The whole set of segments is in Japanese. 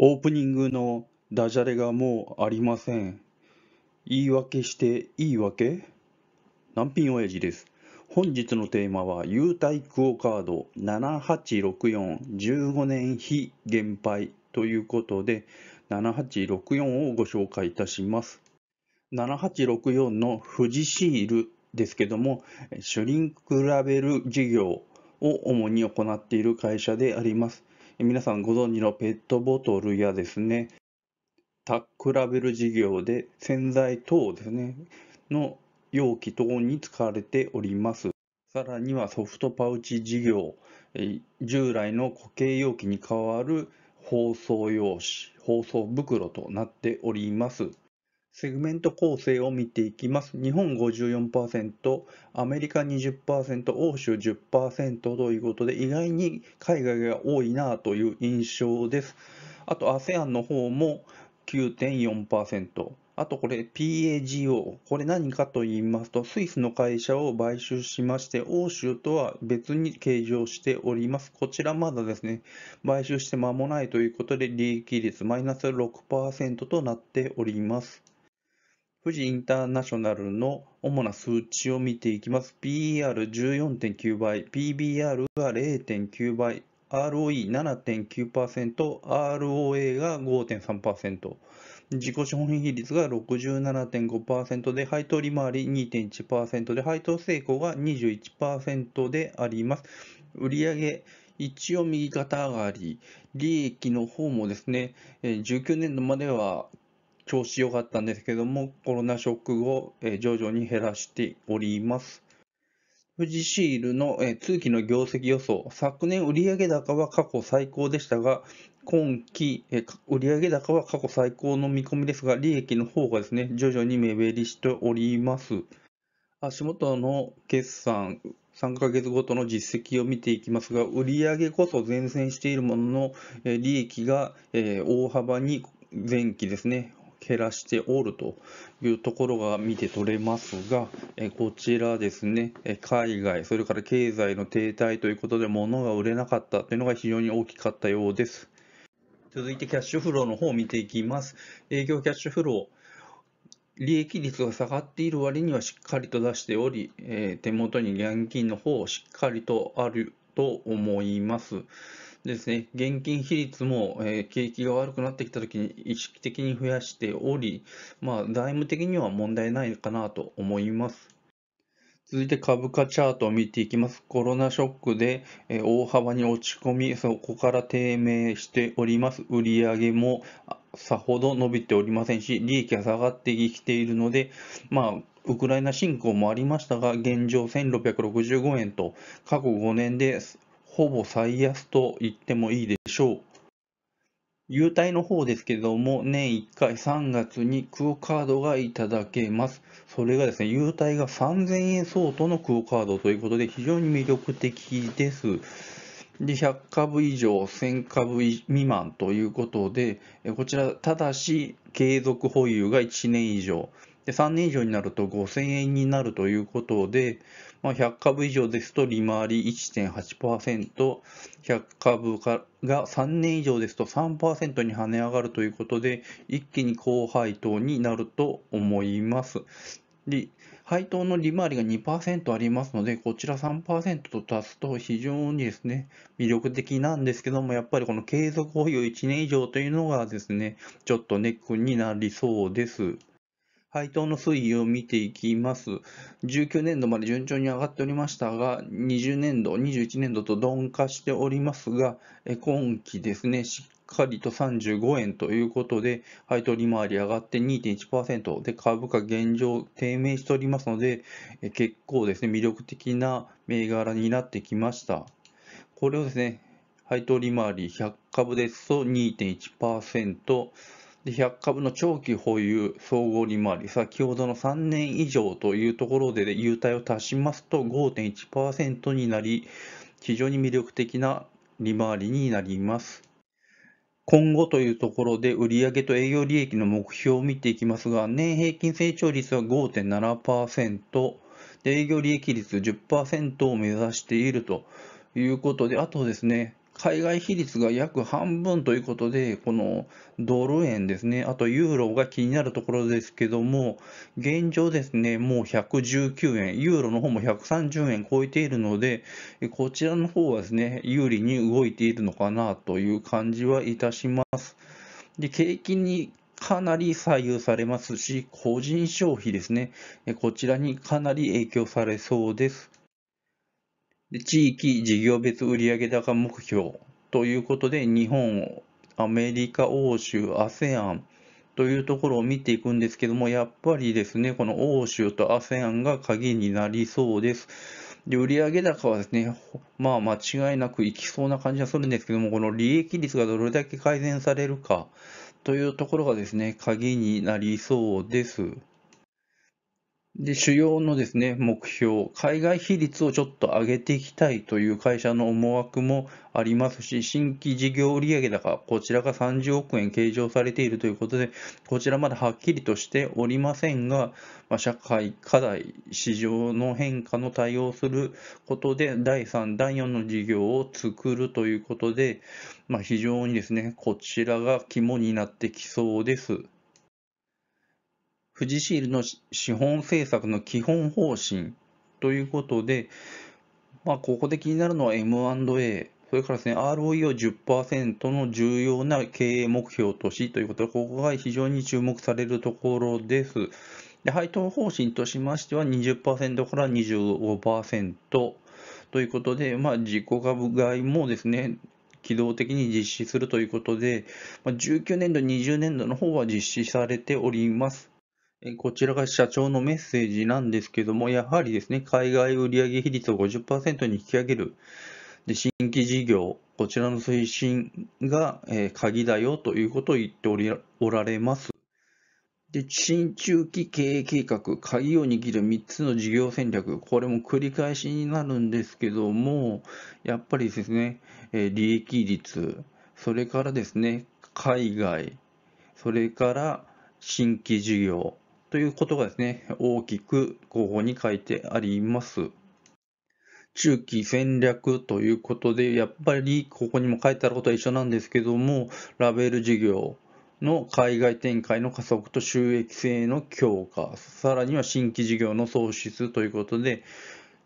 オープニングのダジャレがもうありません。言い訳していいわけ？難品親父です。本日のテーマは、優待クオカード7864 15年非減配ということで、7864をご紹介いたします。7864の富士シールですけども、シュリンクラベル事業を主に行っている会社であります。皆さんご存知のペットボトルやですね、タックラベル事業で洗剤等ですね、の容器等に使われております。さらにはソフトパウチ事業、従来の固形容器に代わる包装用紙、包装袋となっております。セグメント構成を見ていきます。日本54%、アメリカ20%、欧州10%ということで、意外に海外が多いなという印象です。あと ASEAN の方も9.4%。あとこれ PAGO、これ何かと言いますと、スイスの会社を買収しまして、欧州とは別に計上しております。こちらまだですね、買収して間もないということで、利益率マイナス6%となっております。富士インターナショナルの主な数値を見ていきます。PER14.9 倍、PBR が0.9倍、ROE7.9%、ROA が5.3%、自己資本比率が67.5%で、配当利回り2.1%で、配当成功が21%であります。売上一応右肩上がり、利益の方もですね、19年度までは調子良かったんですけども、コロナショック後、え徐々に減らしております。富士シールの、え通期の業績予想、昨年売上高は過去最高でしたが、今期、え売上高は過去最高の見込みですが、利益の方がですね、徐々に目減りしております。足元の決算、3ヶ月ごとの実績を見ていきますが、売上こそ前線しているものの、利益が大幅に前期ですね、減らしておるというところが見て取れますが、こちらですね、海外、それから経済の停滞ということで物が売れなかったというのが非常に大きかったようです。続いてキャッシュフローの方を見ていきます。営業キャッシュフロー。利益率が下がっている割にはしっかりと出しており、手元に現金の方しっかりとあると思います。ですね、現金比率も、えー、景気が悪くなってきたときに意識的に増やしており、まあ、財務的には問題ないかなと思います。続いて株価チャートを見ていきます。コロナショックで大幅に落ち込み、そこから低迷しております。売上もさほど伸びておりませんし、利益が下がってきているので、まあ、ウクライナ侵攻もありましたが、現状1665円と過去5年でほぼ最安と言ってもいいでしょう。優待の方ですけれども、年1回3月にクオカードがいただけます。それがですね、優待が3000円相当のクオカードということで、非常に魅力的です。で、100株以上、1000株未満ということで、こちら、ただし、継続保有が1年以上。で3年以上になると5000円になるということで、まあ、100株以上ですと利回り1.8%、100株が3年以上ですと3%に跳ね上がるということで、一気に高配当になると思います。配当の利回りが2%ありますので、こちら3%と足すと非常にですね、魅力的なんですけども、やっぱりこの継続保有1年以上というのがですね、ちょっとネックになりそうです。配当の推移を見ていきます。19年度まで順調に上がっておりましたが、20年度、21年度と鈍化しておりますが、今期ですね、しっかりと35円ということで、配当利回り上がって2.1%で、株価現状低迷しておりますので、結構ですね、魅力的な銘柄になってきました。これをですね、配当利回り100株ですと2.1%、100株の長期保有総合利回り、先ほどの3年以上というところで優待を足しますと5.1%になり、非常に魅力的な利回りになります。今後というところで売上と営業利益の目標を見ていきますが、年平均成長率は5.7%、で営業利益率10%を目指しているということで、あとですね、海外比率が約半分ということで、このドル円ですね、あとユーロが気になるところですけども、現状ですね、もう119円、ユーロの方も130円超えているので、こちらの方はですね、有利に動いているのかなという感じはいたします。で、景気にかなり左右されますし、個人消費ですね、こちらにかなり影響されそうです。で地域事業別売上高目標ということで、日本、アメリカ、欧州、ASEAN というところを見ていくんですけども、やっぱりですね、この欧州と ASEAN が鍵になりそうです。で売上高はですね、まあ間違いなくいきそうな感じはするんですけども、この利益率がどれだけ改善されるかというところがですね、鍵になりそうです。で、主要のですね、目標、海外比率をちょっと上げていきたいという会社の思惑もありますし、新規事業売上高、こちらが30億円計上されているということで、こちらまだはっきりとしておりませんが、まあ、社会課題、市場の変化の対応することで、第3、第4の事業を作るということで、まあ、非常にですね、こちらが肝になってきそうです。富士シールの資本政策の基本方針ということで、まあ、ここで気になるのは M&A、それからですね、ROE を10%の重要な経営目標としということで、ここが非常に注目されるところです。で配当方針としましては20%から25%ということで、まあ、自己株買いもですね、機動的に実施するということで、まあ、19年度、20年度の方は実施されております。こちらが社長のメッセージなんですけども、やはりですね、海外売上比率を50%に引き上げる。で、新規事業、こちらの推進が、え鍵だよということを言っておりおられます。で、新中期経営計画、鍵を握る3つの事業戦略、これも繰り返しになるんですけども、やっぱりですね、え利益率、それからですね、海外、それから新規事業、ということがですね、大きく候補に書いてあります。中期戦略ということで、やっぱりここにも書いてあることは一緒なんですけども、ラベル事業の海外展開の加速と収益性の強化、さらには新規事業の創出ということで、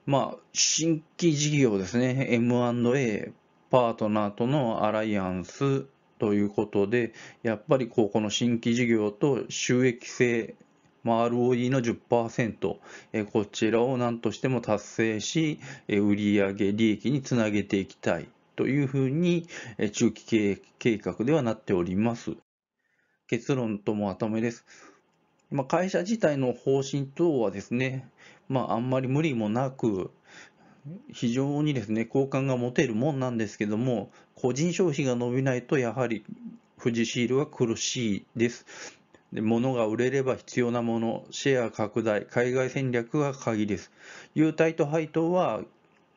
まあ、新規事業ですね、M&A、パートナーとのアライアンスということで、やっぱりここの新規事業と収益性まあ、ROE の10%、えこちらを何としても達成し、え売上利益につなげていきたいというふうに、中期経営計画ではなっております。結論ともまとめです。まあ、会社自体の方針等はですね、まあ、あんまり無理もなく、非常にですね、好感が持てるもんなんですけども、個人消費が伸びないと、やはり富士シールは苦しいです。で物が売れれば必要なもの、シェア拡大、海外戦略が鍵です。優待と配当は、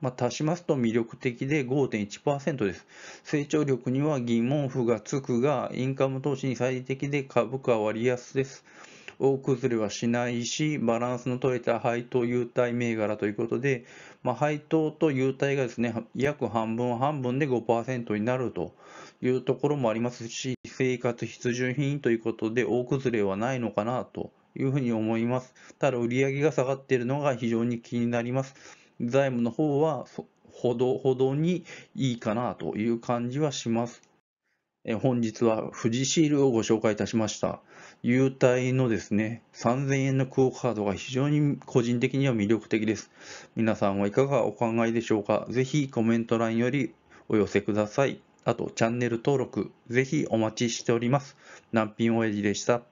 まあ、足しますと魅力的で5.1%です。成長力には疑問符がつくが、インカム投資に最適で株価は割安です。大崩れはしないし、バランスの取れた配当優待銘柄ということで、まあ、配当と優待がですね、約半分半分で5%になるというところもありますし、生活必需品ということで大崩れはないのかなというふうに思います。ただ、売上が下がっているのが非常に気になります。財務の方はほどほどにいいかなという感じはします。本日は富士シールをご紹介いたしました。優待のですね、3000円のクオカードが非常に個人的には魅力的です。皆さんはいかがお考えでしょうか？ぜひコメント欄よりお寄せください。あと、チャンネル登録、ぜひお待ちしております。南品親父でした。